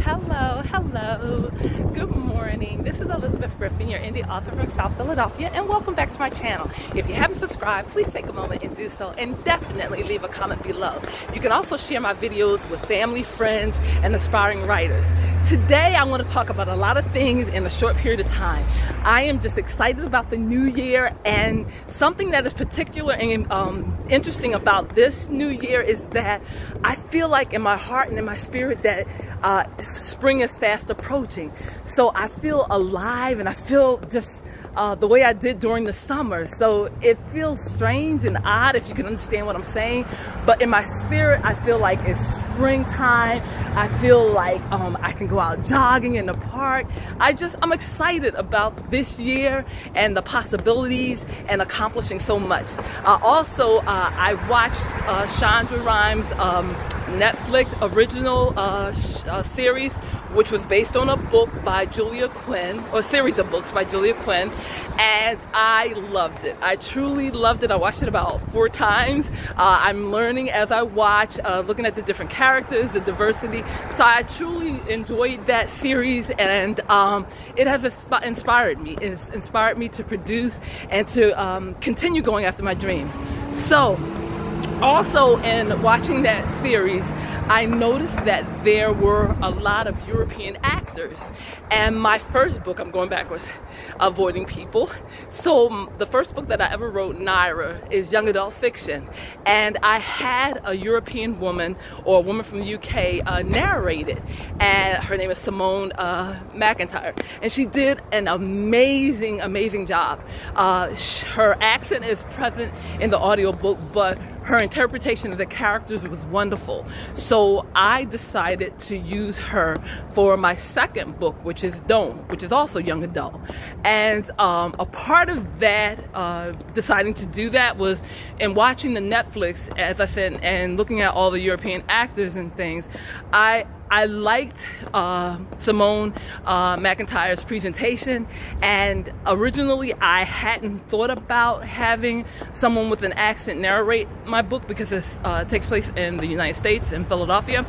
Hello, hello. Good morning. This is Elizabeth Griffin, your indie author from South Philadelphia, and welcome back to my channel. If you haven't subscribed, please take a moment and do so, and definitely leave a comment below. You can also share my videos with family, friends, and aspiring writers. Today, I want to talk about a lot of things in a short period of time. I am just excited about the new year, and something that is particular and um, interesting about this new year is that I feel like in my heart and in my spirit that uh, spring is fast approaching. So I feel alive and I feel just uh, the way I did during the summer. So it feels strange and odd if you can understand what I'm saying. But in my spirit, I feel like it's springtime. I feel like um, I can go out jogging in the park. I just, I'm excited about this year and the possibilities and accomplishing so much. Uh, also, uh, I watched uh, Shonda Rhimes' um, Netflix original uh, uh, series, which was based on a book by Julia Quinn, or series of books by Julia Quinn, and I loved it. I truly loved it. I watched it about four times. Uh, I'm learning as I watch, uh, looking at the different characters, the diversity. So I truly enjoyed that series, and um, it has inspired me. It's inspired me to produce and to um, continue going after my dreams. So also in watching that series I noticed that there were a lot of European actors. And my first book, I'm going backwards, Avoiding People. So the first book that I ever wrote, Naira, is young adult fiction. And I had a European woman or a woman from the UK uh, narrate it. And her name is Simone uh, McIntyre. And she did an amazing, amazing job. Uh, her accent is present in the audiobook, but her interpretation of the characters was wonderful. So I decided to use her for my second book, which is Dome, which is also young adult. And um, a part of that, uh, deciding to do that was in watching the Netflix, as I said, and looking at all the European actors and things, I I liked uh, Simone uh, McIntyre's presentation, and originally I hadn't thought about having someone with an accent narrate my book because it uh, takes place in the United States, in Philadelphia.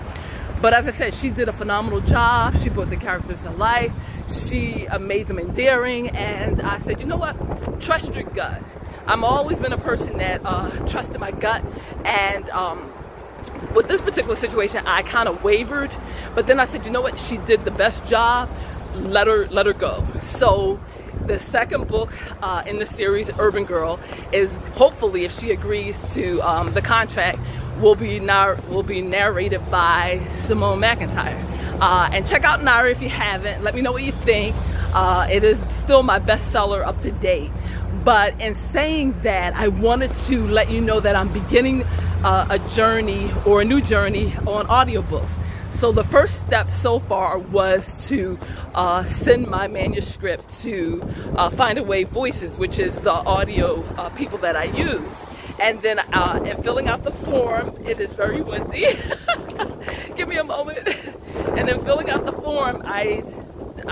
But as I said, she did a phenomenal job. She brought the characters to life. She uh, made them endearing, and I said, you know what? Trust your gut. I've always been a person that uh, trusted my gut, and um, with this particular situation, I kind of wavered, but then I said, you know what? She did the best job. Let her let her go. So the second book uh, in the series, Urban Girl, is hopefully, if she agrees to um, the contract, will be nar- will be narrated by Simone McIntyre. Uh, and check out Nara if you haven't. Let me know what you think. Uh, it is still my bestseller up to date. But in saying that, I wanted to let you know that I'm beginning uh, a journey or a new journey on audiobooks. So the first step so far was to uh, send my manuscript to uh, Findaway Voices, which is the audio uh, people that I use. And then uh, in filling out the form, it is very windy. Give me a moment. And then filling out the form, I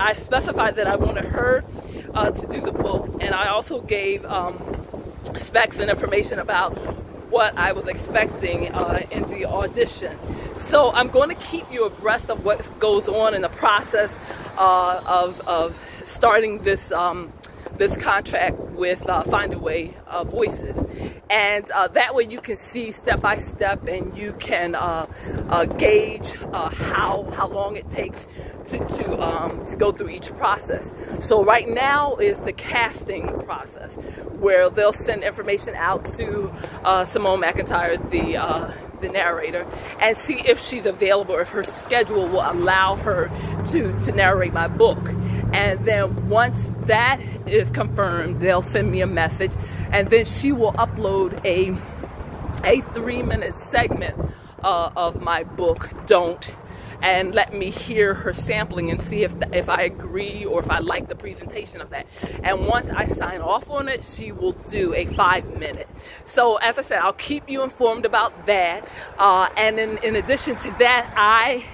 I specified that I wanted her uh, to do the book, and I also gave um, specs and information about what I was expecting uh, in the audition. So I'm going to keep you abreast of what goes on in the process uh, of, of starting this um, this contract with uh, Findaway uh, Voices. And uh, that way you can see step by step and you can uh, uh, gauge how, how long it takes to, to, um, to go through each process. So right now is the casting process where they'll send information out to Simone McIntyre, the the narrator and see if she's available, if her schedule will allow her to, to narrate my book. And then once that is confirmed, they'll send me a message and then she will upload a, a three minute segment uh, of my book, Don't, and let me hear her sampling and see if, if I agree or if I like the presentation of that. And once I sign off on it, she will do a five minute. So as I said, I'll keep you informed about that. Uh, and in, in addition to that, I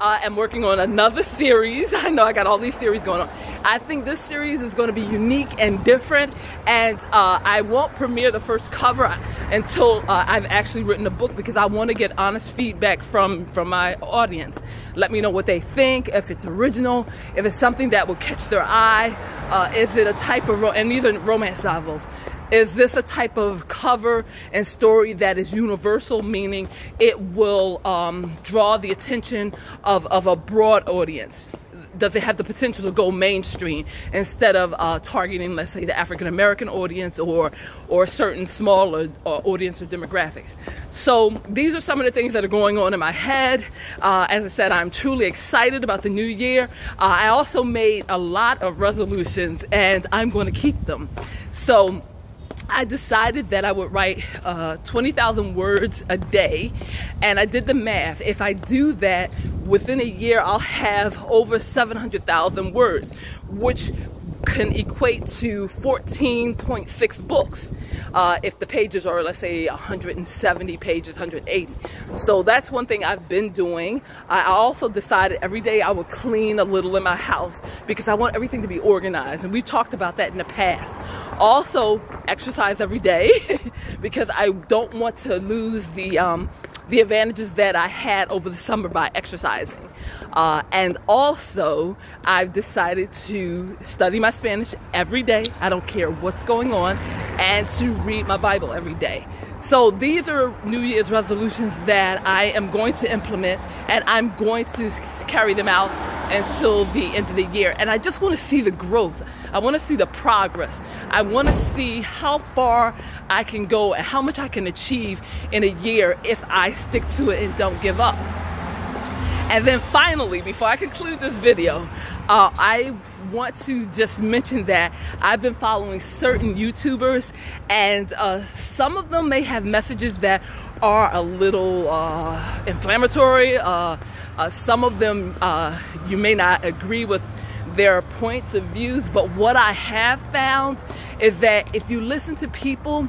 uh, am working on another series. I know I got all these series going on. I think this series is going to be unique and different, and uh, I won't premiere the first cover until uh, I've actually written a book because I want to get honest feedback from from my audience. Let me know what they think, if it's original, if it's something that will catch their eye, uh, is it a type of and these are romance novels. Is this a type of cover and story that is universal, meaning it will um, draw the attention of, of a broad audience? does it have the potential to go mainstream instead of uh, targeting, let's say, the African American audience or or certain smaller uh, audience or demographics? So these are some of the things that are going on in my head. Uh, as I said, I'm truly excited about the new year. Uh, I also made a lot of resolutions, and I'm going to keep them. So I decided that I would write uh, 20,000 words a day, and I did the math. If I do that within a year, I'll have over 700,000 words, which can equate to 14.6 books uh, if the pages are, let's say, 170 pages, 180. So that's one thing I've been doing. I also decided every day I would clean a little in my house because I want everything to be organized. And we've talked about that in the past. Also, exercise every day because I don't want to lose the um, the advantages that I had over the summer by exercising. Uh, and also, I've decided to study my Spanish every day. I don't care what's going on, and to read my Bible every day. So these are New Year's resolutions that I am going to implement, and I'm going to carry them out until the end of the year. And I just want to see the growth. I want to see the progress. I want to see how far I can go and how much I can achieve in a year if I stick to it and don't give up. And then finally, before I conclude this video, uh, I want to just mention that I've been following certain YouTubers, and uh, some of them may have messages that are a little uh, inflammatory. Uh, some of them uh, you may not agree with their points of views, but what I have found is that if you listen to people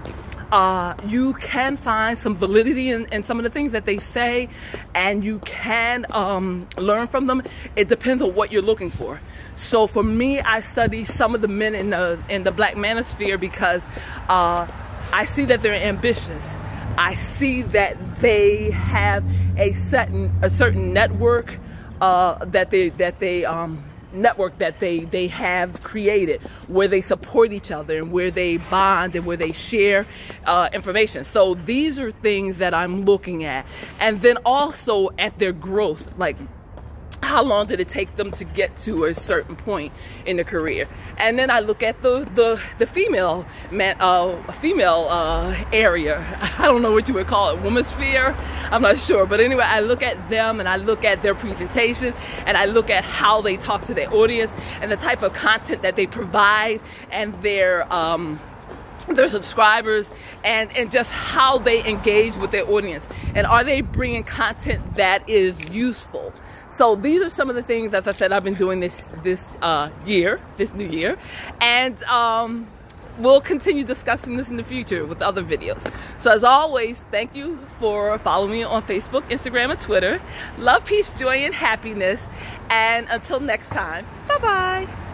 uh, you can find some validity in, in, some of the things that they say and you can um, learn from them. It depends on what you're looking for. So for me, I study some of the men in the, in the black manosphere because uh, I see that they're ambitious. I see that they have a certain, a certain network uh, that they, that they um, network that they they have created where they support each other and where they bond and where they share uh, information. So these are things that i'm looking at. And then also at their growth like how long did it take them to get to a certain point in the career? And then i look at the the, the female man uh female uh area. I don't know what you would call it woman sphere? I'm not sure. But anyway i look at them and i look at their presentation and i look at how they talk to their audience and the type of content that they provide and their um their subscribers and and just how they engage with their audience. And are they bringing content that is useful so these are some of the things, as I said, I've been doing this this uh, year, this new year, and um, we'll continue discussing this in the future with other videos. So as always, thank you for following me on Facebook, Instagram, and Twitter. Love, peace, joy, and happiness. And until next time, bye-bye.